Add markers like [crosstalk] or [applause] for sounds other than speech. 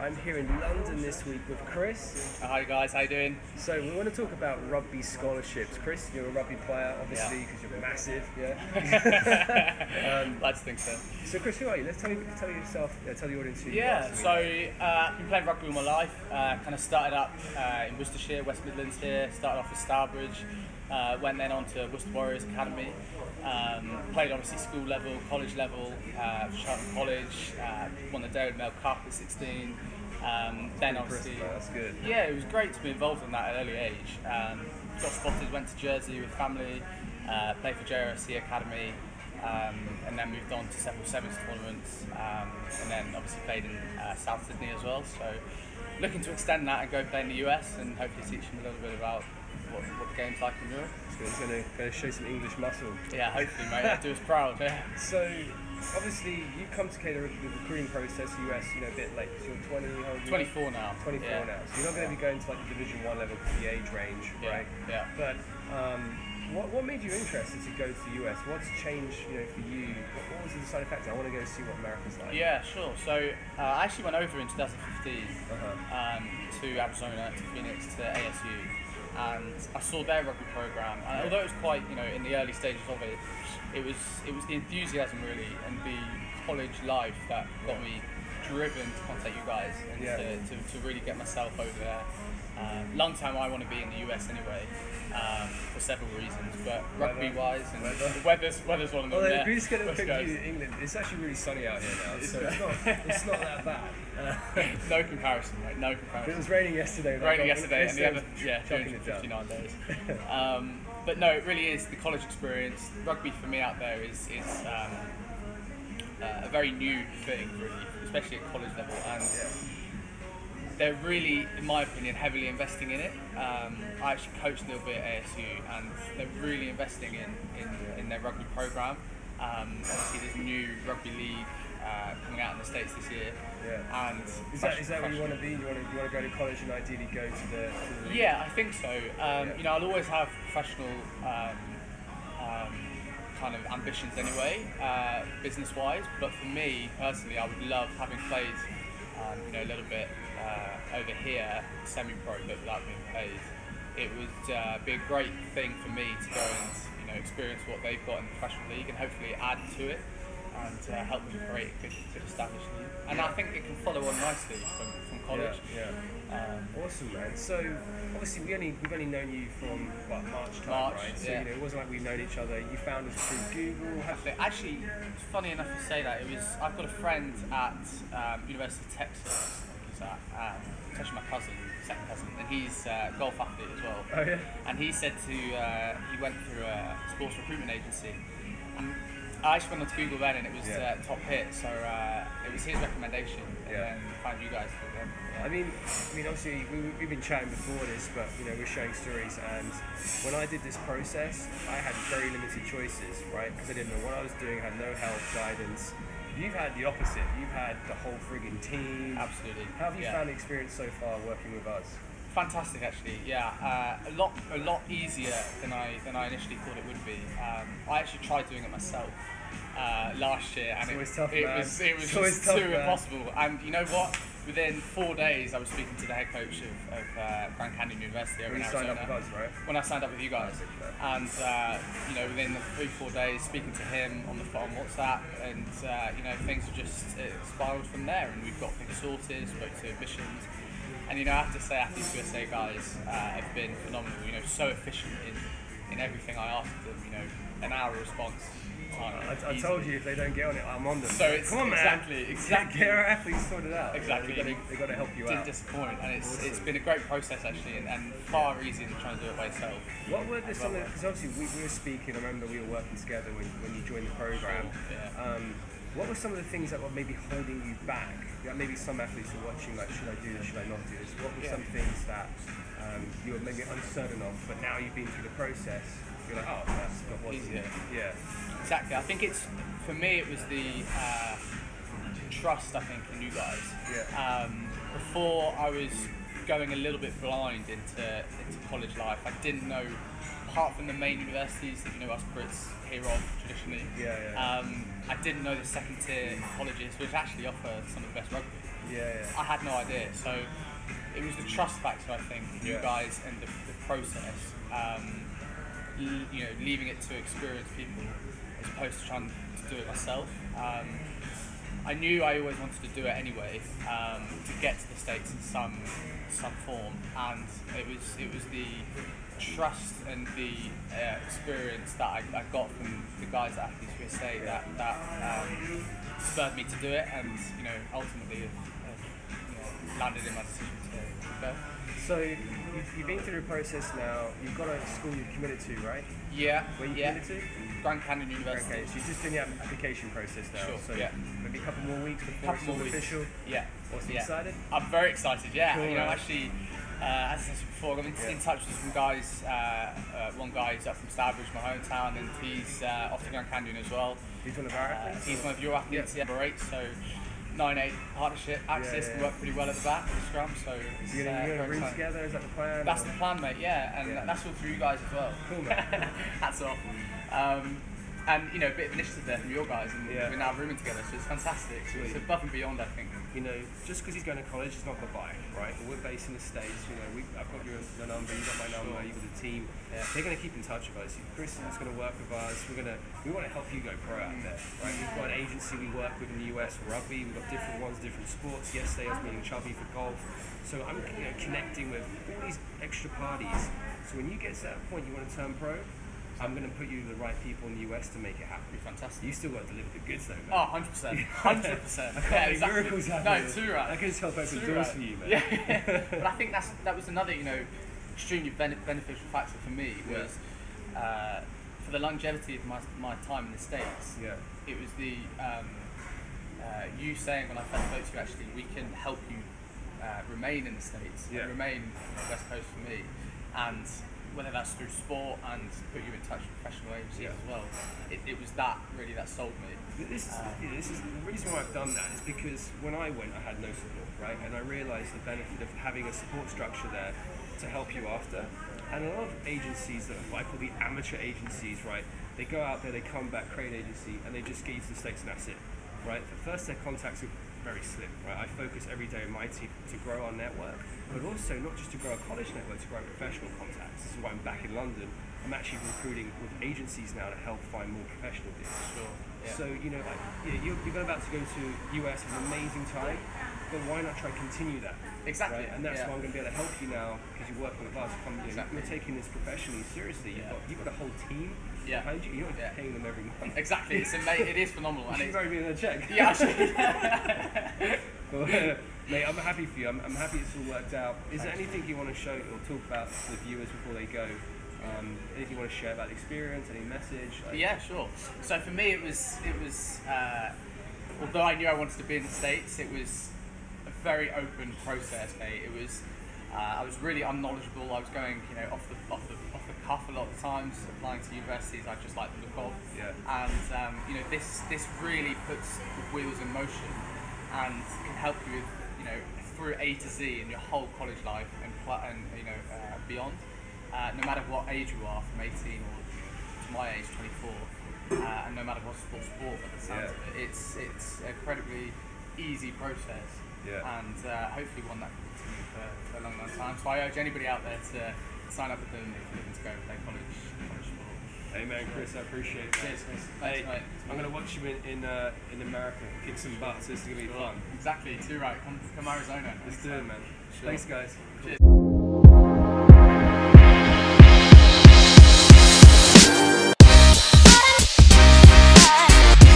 I'm here in London this week with Chris. Hi guys, how you doing? So we want to talk about rugby scholarships. Chris, you're a rugby player, obviously, Yeah. because you're massive. Yeah. [laughs] um, Let's think so. so Chris, who are you? Let's tell you, tell yourself, uh, tell the audience who you are. Yeah, so uh, I've been playing rugby all my life. Uh, kind of started up uh, in Worcestershire, West Midlands here. Started off with Stourbridge, uh, went then on to Worcester Warriors Academy. Um, played obviously school level, college level, uh, Charlton College. Uh, won the Daily Mail Cup at 16. Um, then obviously, that's good. yeah, it was great to be involved in that at an early age. Um, got spotted, went to Jersey with family, uh, played for JRSC Academy, um, and then moved on to several sevens tournaments, um, and then obviously played in uh, South Sydney as well. So looking to extend that and go play in the US and hopefully teach them a little bit about what, what the game's like in Europe. So He's going to show some English muscle. Yeah, hopefully, mate. That do us proud. Yeah. [laughs] So obviously you've come to Canada with the recruiting process, US, you know, a bit late. So you're 20, how old are you? 24 now. 24 yeah. now. So you're not going to be going to like the Division One level for the age range, Yeah, right? yeah. But um, what, what made you interested to go to the US? What's changed, you know, for you? What, what was the deciding factor? I want to go see what America's like. Yeah, sure. So uh, I actually went over in 2015 Uh-huh. um, to Arizona, to Phoenix, to ASU, and I saw their rugby program. And although it was quite, you know, in the early stages of it, it was it was the enthusiasm really and the college life that got me driven to contact you guys and Yeah. to, to, to really get myself over there. Um, long time I want to be in the US anyway, um, for several reasons, but rugby wise and Weather. the weather's weather's one of them. Well, yeah. if we just get a West quick Coast. view of England, it's actually really sunny out here now, so it's not, [laughs] it's not that bad. Uh, [laughs] no comparison, right? No comparison. it was raining yesterday. raining got- yesterday and the other yeah was chucking it down. 259 days [laughs] um, but no it really is the college experience rugby for me out there is, is um, uh, a very new thing really especially at college level and Yeah. They're really in my opinion heavily investing in it um, I actually coached a little bit at ASU and they're really investing in, in, in their rugby program um, obviously there's a new rugby league uh, coming out in the States this year Yeah. and Is that, is that where you want to be? You want to, you want to go to college and ideally go to the, to the Yeah, I think so. Um, Yeah. You know, I'll always have professional um, um, kind of ambitions anyway, uh, business-wise. But for me personally, I would love having played, um, you know, a little bit uh, over here, semi-pro, but without being paid. It would uh, be a great thing for me to go and you know experience what they've got in the professional league and hopefully add to it and uh, help them create a good, good established league. And I think it can follow on nicely from, from college. Yeah, yeah. Um, Awesome, man. So obviously we only we've only known you from what March time, March, right? So yeah. you know it wasn't like we've known each other. You found us through Google. Actually, it's funny enough to say that. It was I've got a friend at um, University of Texas. I think he's at, um, it's my cousin, second cousin, and he's uh, a golf athlete as well. Oh yeah. And he said to uh, he went through a sports recruitment agency. And I just went on to Google then, and it was Yeah. uh, top hit. So uh, it was his recommendation, and Yeah. then found you guys. For them. I mean, I mean, obviously we, we've been chatting before this, but you know we're sharing stories. And when I did this process, I had very limited choices, right? Because I didn't know what I was doing, I had no help, guidance. You've had the opposite. You've had the whole frigging team. Absolutely. How have you Yeah. found the experience so far working with us? Fantastic, actually. Yeah, uh, a lot, a lot easier than I than I initially thought it would be. Um, I actually tried doing it myself uh, last year, and It's it, tough, it was it was just tough, too man. impossible. And you know what? Within four days, I was speaking to the head coach of, of uh, Grand Canyon University over When in Arizona. us, right? When I signed up with you guys, and uh, you know, within the three four days, speaking to him on the phone, WhatsApp, and uh, you know, things have just spiraled from there, and we've got things sorted. Spoke to admissions, and you know, I have to say, Athletes USA guys uh, have been phenomenal. You know, so efficient in in everything I asked them. You know, an hour response time. I, I told you if they don't get on it, I'm on them. So it's Come on, man. exactly- [laughs] exactly. Get our athletes sorted out. Exactly. They've got to, they've got to help you Didn't out. disappoint, and it's it's been a great process actually, and, and far easier than trying to do it by yourself. What were the some of because obviously we, we were speaking. I remember we were working together when, when you joined the program. Yeah. Um, what were some of the things that were maybe holding you back? Like maybe some athletes are watching, like, should I do this? Should I not do this? What were Yeah. some things that um, you were maybe uncertain of, but now you've been through the process, you're like, oh, that's what was Easier. Yeah. Exactly. I think it's for me. It was the uh, trust. I think in you guys. Yeah. Um, before I was going a little bit blind into into college life, I didn't know. Apart from the main universities that you know us Brits hear of traditionally, Yeah, yeah. Um, I didn't know the second tier colleges, which actually offer some of the best rugby. Yeah, yeah. I had no idea. So it was the trust factor, I think, you Yeah. guys and the, the process. Um, l- you know, leaving it to experienced people as opposed to trying to do it myself. Um, I knew I always wanted to do it anyway um, to get to the states in some some form, and it was it was the trust and the uh, experience that I, I got from the guys at Athletes USA that that um, spurred me to do it, and you know ultimately landed in my decision to, to go. So you've, you've been through the process now. You've got a school you've committed to, right? Yeah, Where you yeah. committed to? Grand Canyon University. Okay, so you're just doing the application process now. Sure, so yeah. maybe a couple more weeks before Couple it's all more weeks. official. Yeah. Awesome. yeah. Excited? I'm very excited. Yeah, Cool, you know, actually, uh, as I said before, I'm in, Yeah. in touch with some guys. Uh, uh, one guy is up from Stourbridge, my hometown, and he's uh, off to Grand Canyon as well. He's one of our Uh, athletes. he's one of your athletes, yeah. Number eight, so nine eight partnership access yeah, can yeah. work pretty well at the back of the scrum. So So it's, you're uh, gonna, you're gonna room together? Is that the plan? That's or- the plan, mate. Yeah, and Yeah. that's all for you guys as well. Cool, man. [laughs] Hats off. Um, and you know, a bit of initiative there from your guys, and Yeah. we're now rooming together, so it's fantastic. So it's above and beyond, I think. you know, just because he's going to college is not goodbye, right? We're based in the States, you know, we, I've got your, your number, you've got my number, Sure. you've got the team. Yeah. They're going to keep in touch with us. Chris is going to work with us. We're going to, we want to help you go pro out mm. there, right? We've got an agency we work with in the US for rugby. We've got different ones, different sports. Yesterday I was meeting Chubby for golf. So I'm you know, connecting with all these extra parties. So when you get to that point you want to turn pro, I'm going to put you the right people in the US to make it happen. Be fantastic. You still got to deliver the goods though, man. Oh, 100%. 100%. [laughs] I can't yeah, exactly. miracles happen. No, too right. I can just help open Too doors right. for you, man. Yeah. [laughs] but I think that's that was another, you know, extremely bene- beneficial factor for me Yeah. was uh, for the longevity of my, my time in the States, Yeah. it was the um, uh, you saying when I first spoke to you actually, we can help you uh, remain in the States, Yeah. remain on the West Coast for me. And whether that's through sport and put you in touch with professional agencies Yeah. as well, it, it was that really that sold me. This is, yeah, this is the reason why I've done that is because when I went, I had no support, right? And I realised the benefit of having a support structure there to help you after. And a lot of agencies that I call the amateur agencies, right? They go out there, they come back, create an agency, and they just get you to the states, and that's it, right? At first, their contacts are very slim, right? I focus every day on my team to grow our network, but also not just to grow a college network, to grow professional contacts. This is why I'm back in London. I'm actually recruiting with agencies now to help find more professional deals. Sure. Yeah. So you know, like, yeah, you're, you're about to go to US, an amazing time, but why not try to continue that? Exactly, Right? And that's yeah. why I'm going to be able to help you now because you're working with us. Come, Exactly. You're taking this professionally seriously. You've Yeah. got you've got a whole team Yeah. behind you. You're not Yeah. paying them every month. Exactly, it's ama- it is phenomenal, and You it's write me a check. yeah, actually, [laughs] [laughs] Well, [laughs] mate, I'm happy for you. I'm, I'm happy it's all worked out. Is there anything you want to show or talk about to the viewers before they go? Um, anything you want to share about the experience? Any message? Like, yeah, sure. So for me, it was it was uh, although I knew I wanted to be in the states, it was very open process, mate. It was uh, I was really unknowledgeable. I was going, you know, off the off the off the cuff a lot of times, applying to universities I just like the look of. Yeah. And um, you know, this this really puts the wheels in motion and can help you with you know through A to Z in your whole college life and and you know uh, beyond. Uh, no matter what age you are, from 18 or to my age, 24, uh, and no matter what sport, sport at the sounds Yeah. of it, it's it's an incredibly easy process, Yeah. and uh, hopefully one that can continue for, for a long, long time. So I urge anybody out there to sign up with them if you're looking to go play college college sport. Hey man, Chris, I appreciate it. man. Cheers, Chris. Hey, Thanks. I'm gonna watch you in in, uh, in America, kick some butts. This is gonna be fun. Exactly, too right. Come, come Arizona. Let's do it, man. Sure. Thanks, guys. Cheers.